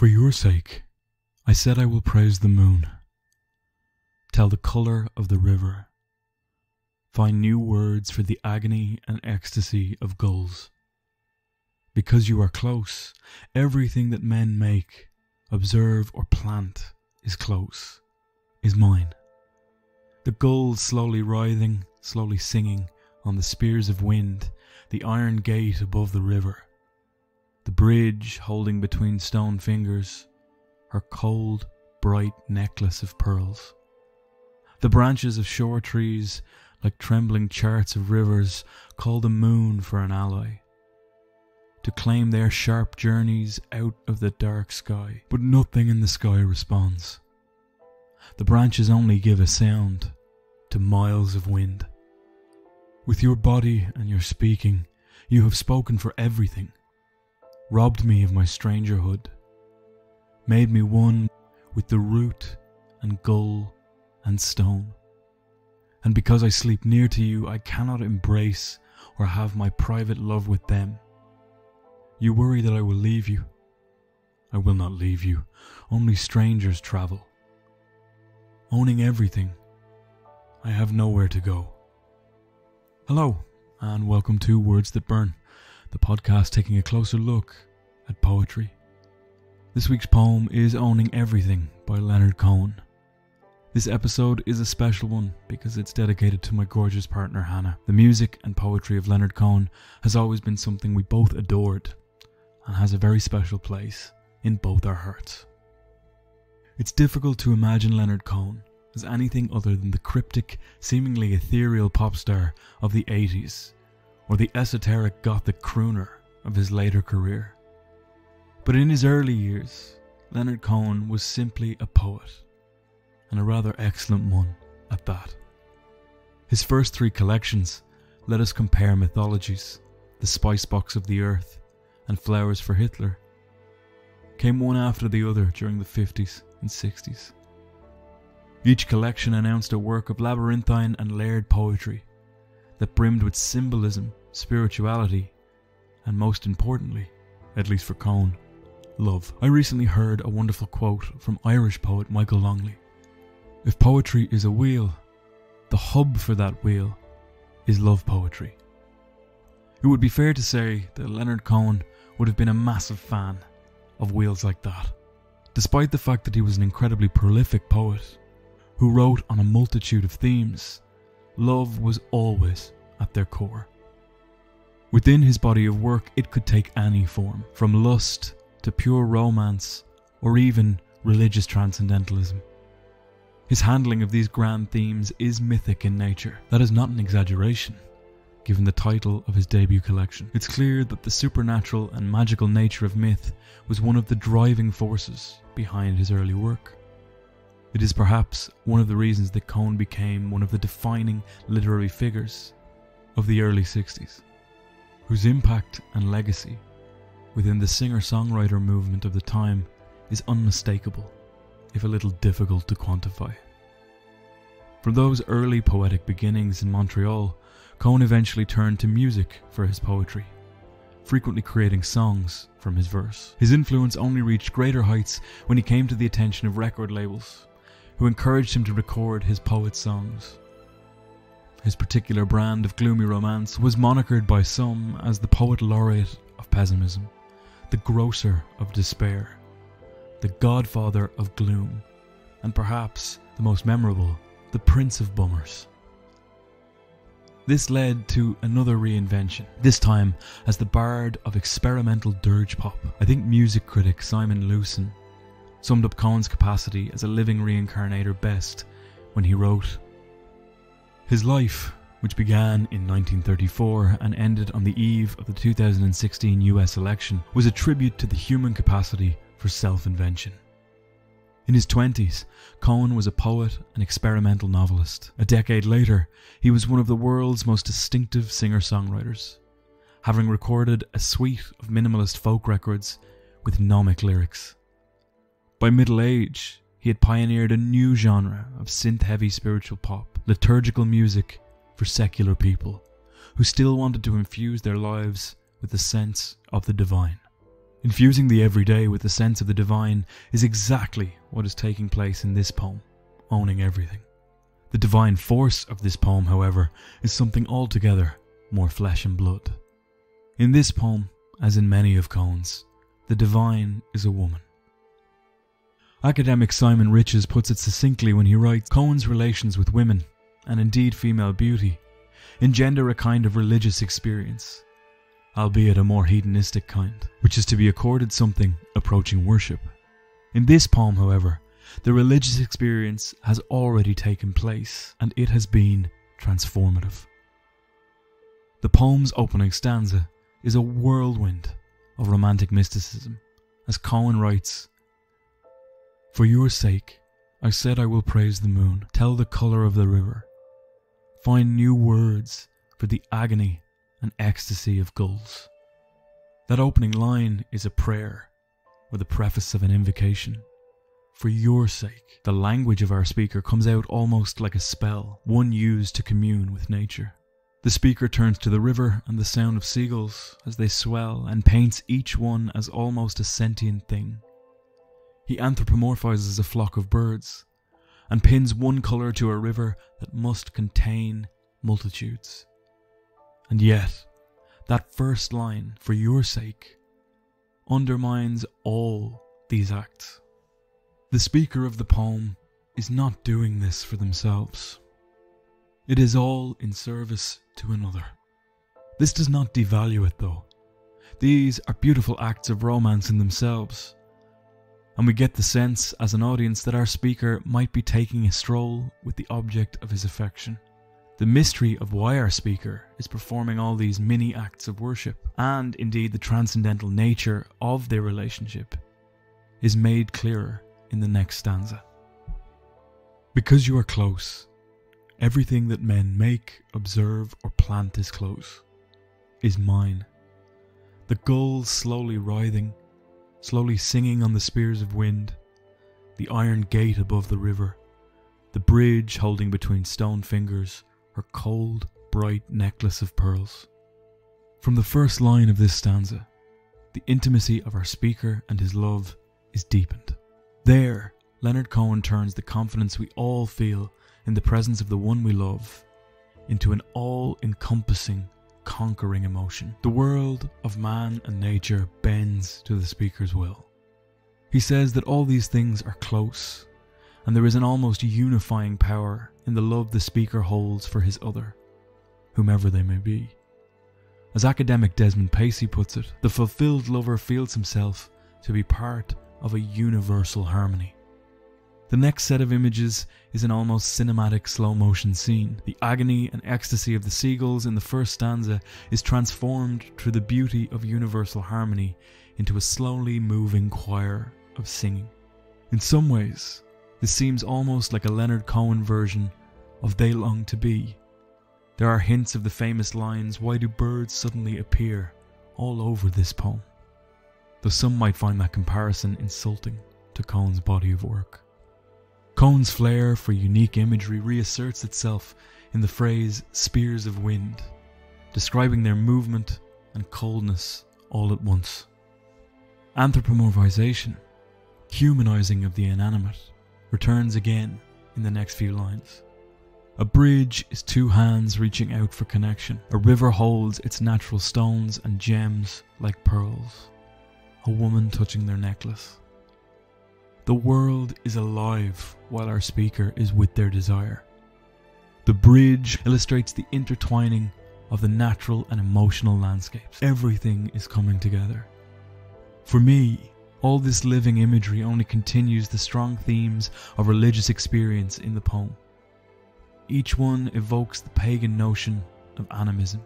For your sake, I said I will praise the moon, tell the colour of the river, find new words for the agony and ecstasy of gulls. Because you are close, everything that men make, observe, or plant is close, is mine. The gulls slowly writhing, slowly singing on the spears of wind, the iron gate above the river, the bridge holding between stone fingers her cold, bright necklace of pearls. The branches of shore trees, like trembling charts of rivers, call the moon for an ally to claim their sharp journeys out of the dark sky. But nothing in the sky responds. The branches only give a sound to miles of wind. With your body and your speaking, you have spoken for everything, robbed me of my strangerhood, made me one with the root and gull and stone. And because I sleep near to you, I cannot embrace or have my private love with them. You worry that I will leave you. I will not leave you. Only strangers travel. Owning everything, I have nowhere to go. Hello, and welcome to Words That Burn, the podcast taking a closer look at poetry. This week's poem is Owning Everything by Leonard Cohen. This episode is a special one because it's dedicated to my gorgeous partner Hannah. The music and poetry of Leonard Cohen has always been something we both adored and has a very special place in both our hearts. It's difficult to imagine Leonard Cohen as anything other than the cryptic, seemingly ethereal pop star of the 80s or the esoteric gothic crooner of his later career. But in his early years, Leonard Cohen was simply a poet, and a rather excellent one at that. His first three collections let us compare mythologies, the spice box of the earth, and flowers for Hitler, came one after the other during the 50s and 60s. Each collection announced a work of labyrinthine and layered poetry that brimmed with symbolism, spirituality, and most importantly, at least for Cohen, love. I recently heard a wonderful quote from Irish poet Michael Longley. If poetry is a wheel, the hub for that wheel is love poetry. It would be fair to say that Leonard Cohen would have been a massive fan of wheels like that, despite the fact that he was an incredibly prolific poet who wrote on a multitude of themes. Love was always at their core. Within his body of work, it could take any form, from lust to pure romance, or even religious transcendentalism. His handling of these grand themes is mythic in nature. That is not an exaggeration, given the title of his debut collection. It's clear that the supernatural and magical nature of myth was one of the driving forces behind his early work. It is perhaps one of the reasons that Cohen became one of the defining literary figures of the early 60s, whose impact and legacy within the singer songwriter movement of the time is unmistakable, if a little difficult to quantify. From those early poetic beginnings in Montreal, Cohen eventually turned to music for his poetry, frequently creating songs from his verse. His influence only reached greater heights when he came to the attention of record labels, who encouraged him to record his poet songs. His particular brand of gloomy romance was monikered by some as the poet laureate of pessimism the grocer of despair, the godfather of gloom, and perhaps the most memorable, the prince of bummers. This led to another reinvention, this time as the bard of experimental dirge pop. I think music critic Simon Lewson summed up Cohen's capacity as a living reincarnator best when he wrote His life which began in 1934 and ended on the eve of the 2016 US election, was a tribute to the human capacity for self invention. In his 20s, Cohen was a poet and experimental novelist. A decade later, he was one of the world's most distinctive singer songwriters, having recorded a suite of minimalist folk records with gnomic lyrics. By middle age, he had pioneered a new genre of synth heavy spiritual pop, liturgical music for secular people who still wanted to infuse their lives with a sense of the divine. Infusing the everyday with the sense of the divine is exactly what is taking place in this poem, owning everything. The divine force of this poem, however, is something altogether more flesh and blood. In this poem, as in many of Cohen's, the divine is a woman. Academic Simon Riches puts it succinctly when he writes Cohen's relations with women, and indeed female beauty, engender a kind of religious experience, albeit a more hedonistic kind, which is to be accorded something approaching worship. In this poem, however, the religious experience has already taken place, and it has been transformative. The poem's opening stanza is a whirlwind of romantic mysticism, as Cohen writes For your sake, I said I will praise the moon, tell the colour of the river, find new words for the agony and ecstasy of gulls. That opening line is a prayer, or the preface of an invocation. For your sake, the language of our speaker comes out almost like a spell, one used to commune with nature. The speaker turns to the river and the sound of seagulls as they swell and paints each one as almost a sentient thing. He anthropomorphizes a flock of birds and pins one colour to a river that must contain multitudes. And yet, that first line, for your sake, undermines all these acts. The speaker of the poem is not doing this for themselves. It is all in service to another. This does not devalue it, though. These are beautiful acts of romance in themselves. And we get the sense, as an audience, that our speaker might be taking a stroll with the object of his affection. The mystery of why our speaker is performing all these mini acts of worship, and indeed the transcendental nature of their relationship, is made clearer in the next stanza. Because you are close, everything that men make, observe, or plant is close, is mine. The gulls slowly writhing, slowly singing on the spears of wind, the iron gate above the river, the bridge holding between stone fingers her cold, bright necklace of pearls. From the first line of this stanza, the intimacy of our speaker and his love is deepened. There, Leonard Cohen turns the confidence we all feel in the presence of the one we love into an all encompassing, conquering emotion. The world of man and nature bends to the speaker's will. He says that all these things are close, and there is an almost unifying power in the love the speaker holds for his other, whomever they may be. As academic Desmond Pacey puts it, the fulfilled lover feels himself to be part of a universal harmony. The next set of images is an almost cinematic slow motion scene. The agony and ecstasy of the seagulls in the first stanza is transformed through the beauty of universal harmony into a slowly moving choir of singing. In some ways, this seems almost like a Leonard Cohen version of They Long to Be. There are hints of the famous lines, Why do birds suddenly appear, all over this poem. Though some might find that comparison insulting to Cohen's body of work. Cohen's flair for unique imagery reasserts itself in the phrase spears of wind, describing their movement and coldness all at once. Anthropomorphization, humanizing of the inanimate, returns again in the next few lines. A bridge is two hands reaching out for connection. A river holds its natural stones and gems like pearls. A woman touching their necklace. The world is alive while our speaker is with their desire. The bridge illustrates the intertwining of the natural and emotional landscapes. Everything is coming together. For me, all this living imagery only continues the strong themes of religious experience in the poem. Each one evokes the pagan notion of animism,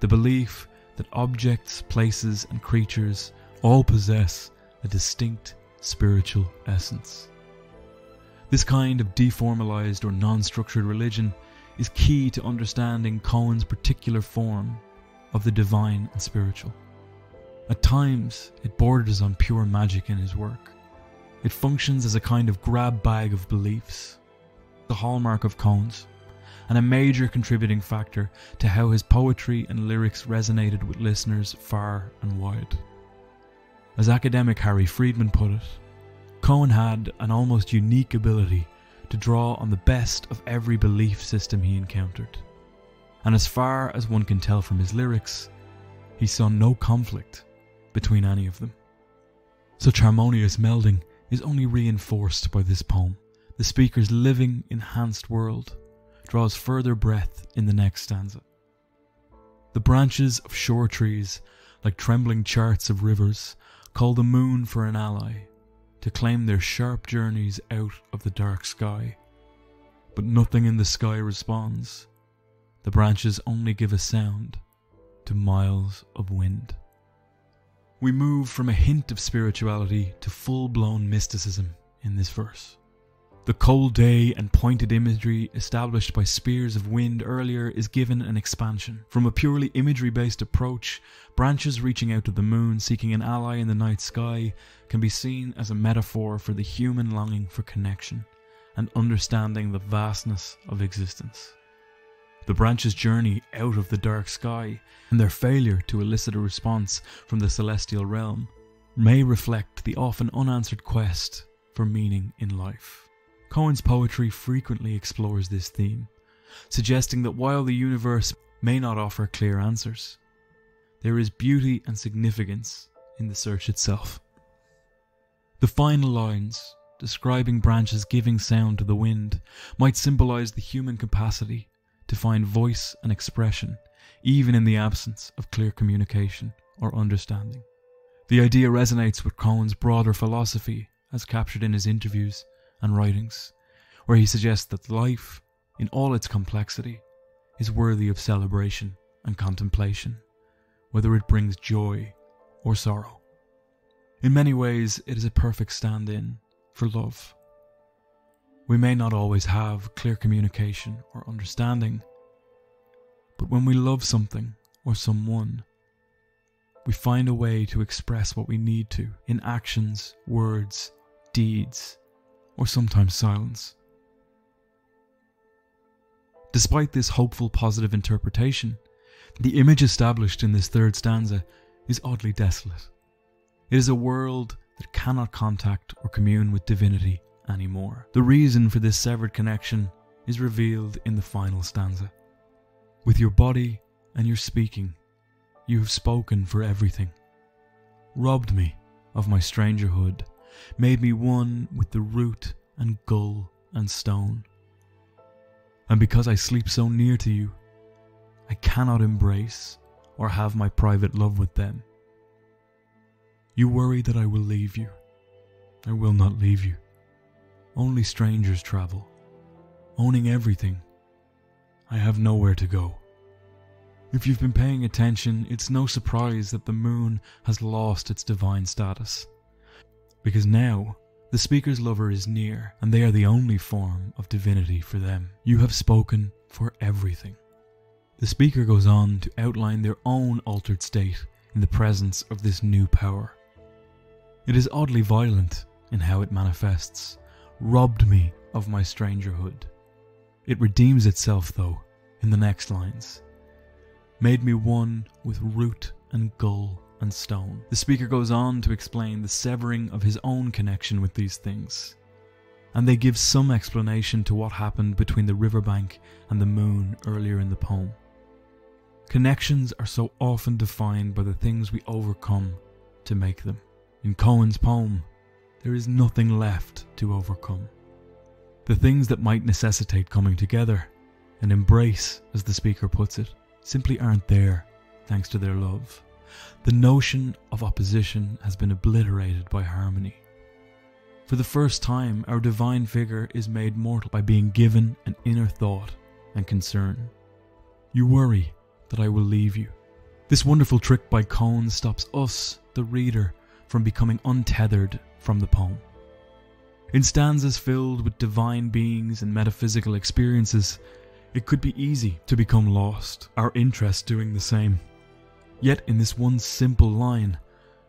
the belief that objects, places, and creatures all possess a distinct spiritual essence. This kind of deformalized or non structured religion is key to understanding Cohen's particular form of the divine and spiritual. At times, it borders on pure magic in his work. It functions as a kind of grab bag of beliefs, the hallmark of Cohen's, and a major contributing factor to how his poetry and lyrics resonated with listeners far and wide. As academic Harry Freedman put it, Cohen had an almost unique ability to draw on the best of every belief system he encountered. And as far as one can tell from his lyrics, he saw no conflict between any of them. Such harmonious melding is only reinforced by this poem. The speaker's living, enhanced world draws further breath in the next stanza. The branches of shore trees, like trembling charts of rivers, call the moon for an ally to claim their sharp journeys out of the dark sky. But nothing in the sky responds. The branches only give a sound to miles of wind. We move from a hint of spirituality to full blown mysticism in this verse. The cold day and pointed imagery established by spears of wind earlier is given an expansion. From a purely imagery based approach, branches reaching out to the moon seeking an ally in the night sky can be seen as a metaphor for the human longing for connection and understanding the vastness of existence. The branches' journey out of the dark sky and their failure to elicit a response from the celestial realm may reflect the often unanswered quest for meaning in life. Cohen's poetry frequently explores this theme, suggesting that while the universe may not offer clear answers, there is beauty and significance in the search itself. The final lines, describing branches giving sound to the wind, might symbolize the human capacity to find voice and expression, even in the absence of clear communication or understanding. The idea resonates with Cohen's broader philosophy, as captured in his interviews and writings, where he suggests that life, in all its complexity, is worthy of celebration and contemplation, whether it brings joy or sorrow. In many ways, it is a perfect stand in for love. We may not always have clear communication or understanding, but when we love something or someone, we find a way to express what we need to in actions, words, deeds, or sometimes silence. Despite this hopeful positive interpretation, the image established in this third stanza is oddly desolate. It is a world that cannot contact or commune with divinity anymore. The reason for this severed connection is revealed in the final stanza. With your body and your speaking, you have spoken for everything, robbed me of my strangerhood made me one with the root and gull and stone. And because I sleep so near to you, I cannot embrace or have my private love with them. You worry that I will leave you. I will not leave you. Only strangers travel, owning everything. I have nowhere to go. If you've been paying attention, it's no surprise that the moon has lost its divine status because now the speaker's lover is near, and they are the only form of divinity for them. You have spoken for everything. The speaker goes on to outline their own altered state in the presence of this new power. It is oddly violent in how it manifests, robbed me of my strangerhood. It redeems itself, though, in the next lines. Made me one with root and gull and stone. The speaker goes on to explain the severing of his own connection with these things. And they give some explanation to what happened between the riverbank and the moon earlier in the poem. Connections are so often defined by the things we overcome to make them. In Cohen's poem, there is nothing left to overcome. The things that might necessitate coming together, an embrace, as the speaker puts it, simply aren't there thanks to their love. The notion of opposition has been obliterated by harmony. For the first time, our divine figure is made mortal by being given an inner thought and concern. You worry that I will leave you. This wonderful trick by Cohen stops us, the reader, from becoming untethered from the poem. In stanzas filled with divine beings and metaphysical experiences, it could be easy to become lost, our interest doing the same. Yet, in this one simple line,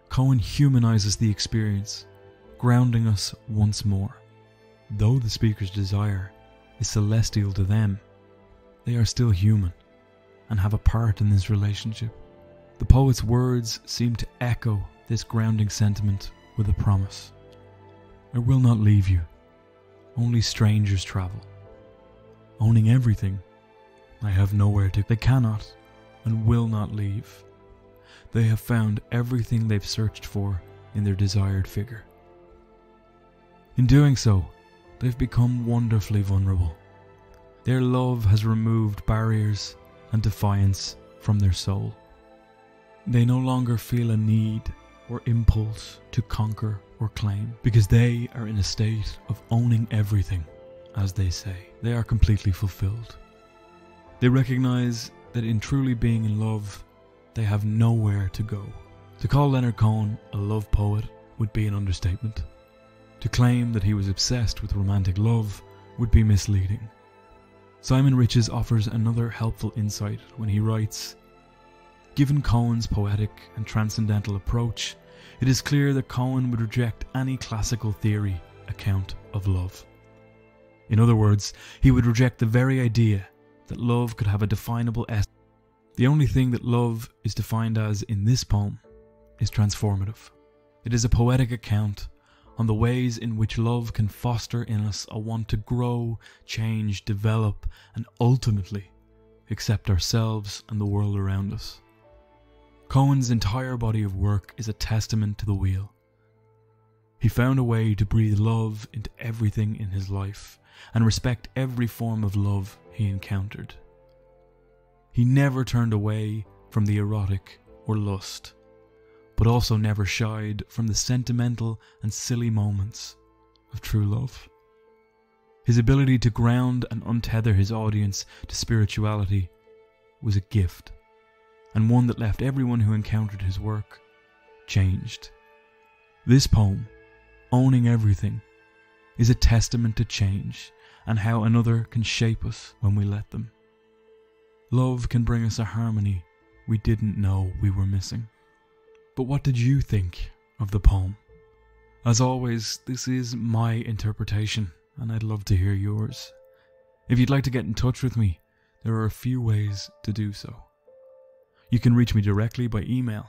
Cohen humanizes the experience, grounding us once more. Though the speaker's desire is celestial to them, they are still human and have a part in this relationship. The poet's words seem to echo this grounding sentiment with a promise. I will not leave you. Only strangers travel. Owning everything, I have nowhere to. They cannot and will not leave. They have found everything they've searched for in their desired figure. In doing so, they've become wonderfully vulnerable. Their love has removed barriers and defiance from their soul. They no longer feel a need or impulse to conquer or claim because they are in a state of owning everything, as they say. They are completely fulfilled. They recognize that in truly being in love, they have nowhere to go. To call Leonard Cohen a love poet would be an understatement. To claim that he was obsessed with romantic love would be misleading. Simon Riches offers another helpful insight when he writes Given Cohen's poetic and transcendental approach, it is clear that Cohen would reject any classical theory account of love. In other words, he would reject the very idea that love could have a definable essence. The only thing that love is defined as in this poem is transformative. It is a poetic account on the ways in which love can foster in us a want to grow, change, develop, and ultimately accept ourselves and the world around us. Cohen's entire body of work is a testament to the wheel. He found a way to breathe love into everything in his life and respect every form of love he encountered. He never turned away from the erotic or lust, but also never shied from the sentimental and silly moments of true love. His ability to ground and untether his audience to spirituality was a gift and one that left everyone who encountered his work changed. This poem, Owning Everything, is a testament to change and how another can shape us when we let them. Love can bring us a harmony we didn't know we were missing. But what did you think of the poem? As always, this is my interpretation, and I'd love to hear yours. If you'd like to get in touch with me, there are a few ways to do so. You can reach me directly by email,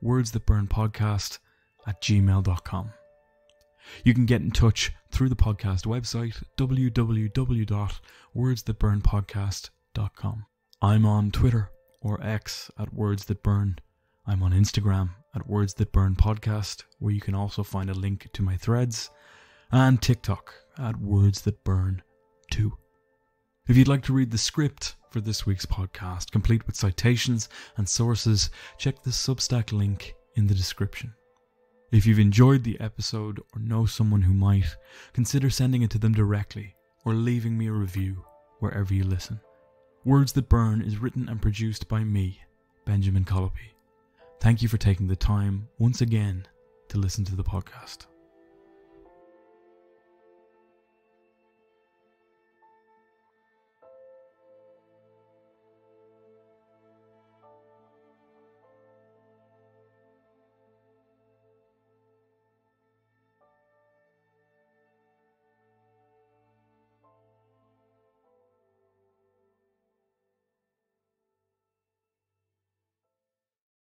words.that.burn.podcast at gmail.com. You can get in touch through the podcast website, www.wordsthatburnpodcast.com. I'm on Twitter or X at Words That Burn. I'm on Instagram at Words That Burn Podcast, where you can also find a link to my threads, and TikTok at Words That Burn 2. If you'd like to read the script for this week's podcast, complete with citations and sources, check the Substack link in the description. If you've enjoyed the episode or know someone who might, consider sending it to them directly or leaving me a review wherever you listen. Words That Burn is written and produced by me, Benjamin Colopy. Thank you for taking the time once again to listen to the podcast.